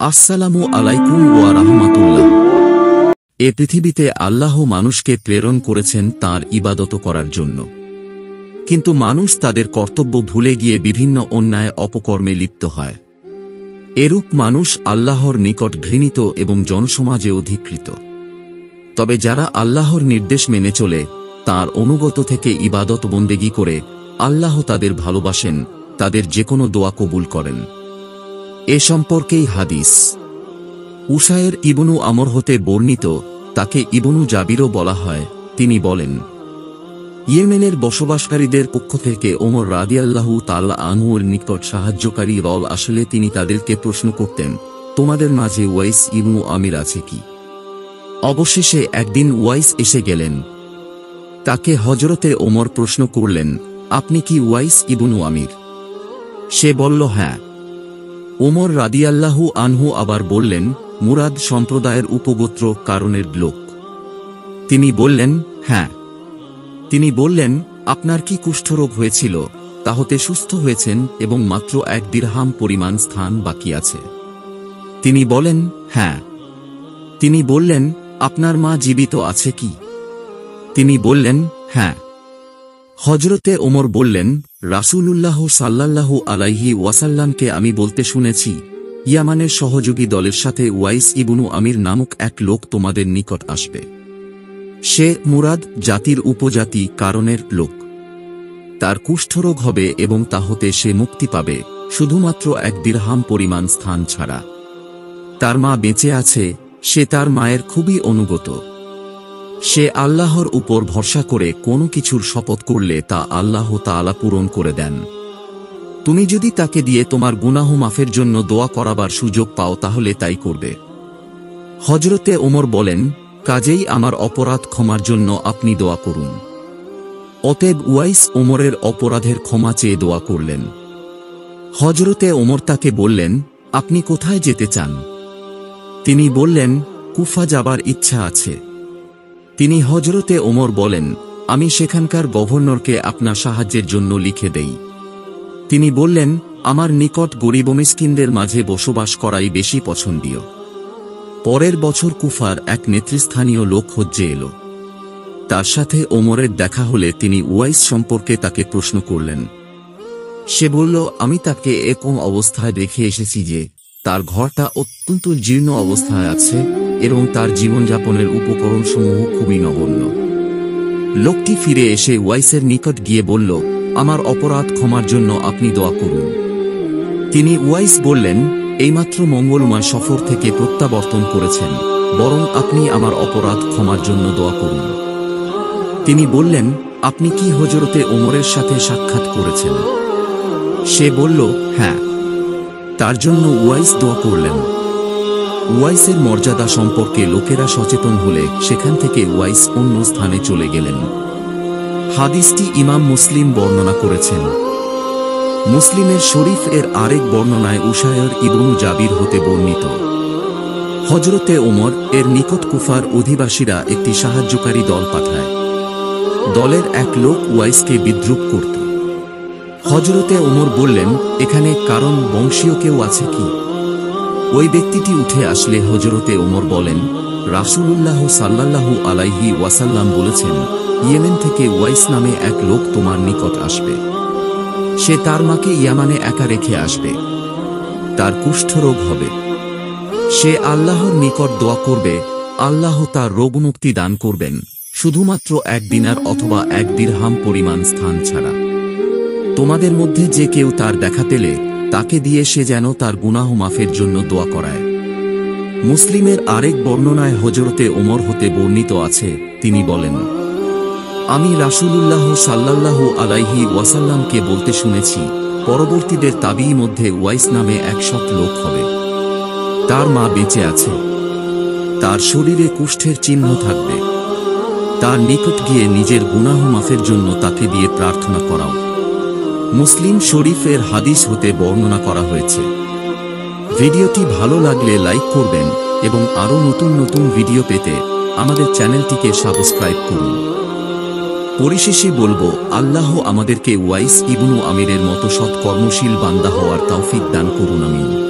আসসালামু আলাইকুম ওয়া এ পৃথিবীতে আল্লাহ মানুষকে প্রেরণ করেছেন তার ইবাদত করার জন্য। কিন্তু মানুষ তাদের কর্তব্য ভুলে গিয়ে বিভিন্ন অন্যায় অপকর্মে লিপ্ত হয়। এরূপ মানুষ আল্লাহর নিকট ঘৃণিত এবং জনসমাজে অধিকৃত। তবে যারা আল্লাহর নির্দেশ মেনে চলে, তার অনুগত থেকে ইবাদত বন্দেগী করে আল্লাহ তাদের ভালোবাসেন, তাদের যে কোনো দোয়া কবুল করেন। এ সম্পর্কেই হাদিস। উষায়ের ইবনু আমর হতে বর্ণিত, তাকে ইবনু জাবিরও বলা হয়। তিনি বলেন, ইয়েমেনের বসবাসকারীদের পক্ষ থেকে ওমর রাদিয়াল্লাহু তাল্লা আনহুর নিকট সাহায্যকারী রল আসলে তিনি তাদেরকে প্রশ্ন করতেন, তোমাদের মাঝে ওয়াইস ইবনু আমির আছে কি? অবশেষে একদিন ওয়াইস এসে গেলেন। তাকে হজরতে ওমর প্রশ্ন করলেন, আপনি কি ওয়াইস ইবনু আমির? সে বলল হ্যাঁ। ওমর রাদিয়াল্লাহু আনহু আবার বললেন, মুরাদ সম্প্রদায়ের উপগোত্র কারণের লোক। তিনি বললেন হ্যাঁ। তিনি বললেন, আপনার কি কুষ্ঠরোগ হয়েছিল তা হতে সুস্থ হয়েছেন এবং মাত্র এক দিরহাম পরিমাণ স্থান বাকি আছে। তিনি বলেন হ্যাঁ। তিনি বললেন, আপনার মা জীবিত আছে কি? তিনি বললেন হ্যাঁ। হজরতে ওমর বললেন, রাসূলুল্লাহ সাল্লাল্লাহু আলাইহি ওয়াসাল্লামকে আমি বলতে শুনেছি, ইয়ামানের সহযোগী দলের সাথে ওয়াইস ইবনু আমির নামক এক লোক তোমাদের নিকট আসবে। সে মুরাদ জাতির উপজাতি কারণের লোক। তার কুষ্ঠরোগ হবে এবং তা হতে সে মুক্তি পাবে, শুধুমাত্র এক দিরহাম পরিমাণ স্থান ছাড়া। তার মা বেঁচে আছে, সে তার মায়ের খুবই অনুগত। সে আল্লাহর উপর ভরসা করে কোনো কিছুর শপথ করলে তা আল্লাহ তাআলা পূরণ করে দেন। তুমি যদি তাকে দিয়ে তোমার গুনাহ মাফের জন্য দোয়া করাবার সুযোগ পাও তাহলে তাই করবে। হজরতে ওমর বলেন, কাজেই আমার অপরাধ ক্ষমার জন্য আপনি দোয়া করুন। অতএব ওয়াইস ওমরের অপরাধের ক্ষমা চেয়ে দোয়া করলেন। হজরতে ওমর তাকে বললেন, আপনি কোথায় যেতে চান? তিনি বললেন, কুফা যাবার ইচ্ছা আছে। তিনি হজরতে ওমর বলেন, আমি সেখানকার গভর্নরকে আপনার সাহায্যের জন্য লিখে দেই। তিনি বললেন, আমার নিকট গরিব মিসকিনদের মাঝে বসবাস করাই বেশি পছন্দীয়। পরের বছর কুফার এক নেতৃস্থানীয় লোক হজ্জে এলো। তার সাথে ওমরের দেখা হলে তিনি ওয়াইস সম্পর্কে তাকে প্রশ্ন করলেন। সে বলল, আমি তাকে এরকম অবস্থায় দেখে এসেছি যে তার ঘরটা অত্যন্ত জীর্ণ অবস্থায় আছে। এবং তার জীবনযাপনের উপকরণসমূহ খুবই নগণ্য। লোকটি ফিরে এসে ওয়াইসের নিকট গিয়ে বলল, আমার অপরাধ ক্ষমার জন্য আপনি দোয়া করুন। তিনি ওয়াইস বললেন, এইমাত্র মঙ্গলময় সফর থেকে প্রত্যাবর্তন করেছেন, বরং আপনি আমার অপরাধ ক্ষমার জন্য দোয়া করুন। তিনি বললেন, আপনি কি হজরতে ওমরের সাথে সাক্ষাৎ করেছেন? সে বলল হ্যাঁ। তার জন্য ওয়াইস দোয়া করলেন। ওয়াইসের মর্যাদা সম্পর্কে লোকেরা সচেতন হলে সেখান থেকে ওয়াইস অন্য স্থানে চলে গেলেন। হাদিসটি ইমাম মুসলিম বর্ণনা করেছেন। মুসলিমের শরীফ এর আরেক বর্ণনায় উষায়র ইবনু জাবির হতে বর্ণিত। হজরতে ওমর এর নিকট কুফার অধিবাসীরা একটি সাহায্যকারী দল পাঠায়। দলের এক লোক ওয়াইসকে বিদ্রুপ করত। হজরতে ওমর বললেন, এখানে কারণ বংশীয় কেউ আছে কি? ওই ব্যক্তিটি উঠে আসলে হজরতে ওমর বলেন, রাসূলুল্লাহ সাল্লাল্লাহু আলাইহি ওয়াসাল্লাম বলেছেন, ইয়েমেন থেকে ওয়াইস নামে এক লোক তোমার নিকট আসবে। সে তার মাকে ইয়ামানে একা রেখে আসবে। তার কুষ্ঠরোগ হবে। সে আল্লাহর নিকট দোয়া করবে, আল্লাহ তার রোগমুক্তি দান করবেন, শুধুমাত্র এক দিনার অথবা এক দিরহাম পরিমাণ স্থান ছাড়া। তোমাদের মধ্যে যে কেউ তার দেখা পেলে তাকে দিয়ে সে যেন তার গুনাহ মাফের জন্য দোয়া করায়। মুসলিমের আরেক বর্ণনায় হজরতে ওমর হতে বর্ণিত আছে, তিনি বলেন, আমি রাসূলুল্লাহ সাল্লাল্লাহু আলাইহি ওয়াসাল্লামকে বলতে শুনেছি, পরবর্তীদের তাবিই মধ্যে ওয়াইস নামে এক সৎ লোক হবে। তার মা বেঁচে আছে। তার শরীরে কুষ্ঠের চিহ্ন থাকবে। তার নিকট গিয়ে নিজের গুনাহ মাফের জন্য তাকে দিয়ে প্রার্থনা করাও। মুসলিম শরীফের হাদিস হতে বর্ণনা করা হয়েছে। ভিডিওটি ভালো লাগলে লাইক করবেন এবং আরও নতুন নতুন ভিডিও পেতে আমাদের চ্যানেলটিকে সাবস্ক্রাইব করুন। পরিশেষে বলব, আল্লাহ আমাদেরকে ওয়াইস ইবনু আমিরের মতো সৎ কর্মশীল বান্দা হওয়ার তৌফিক দান করুন, আমিন।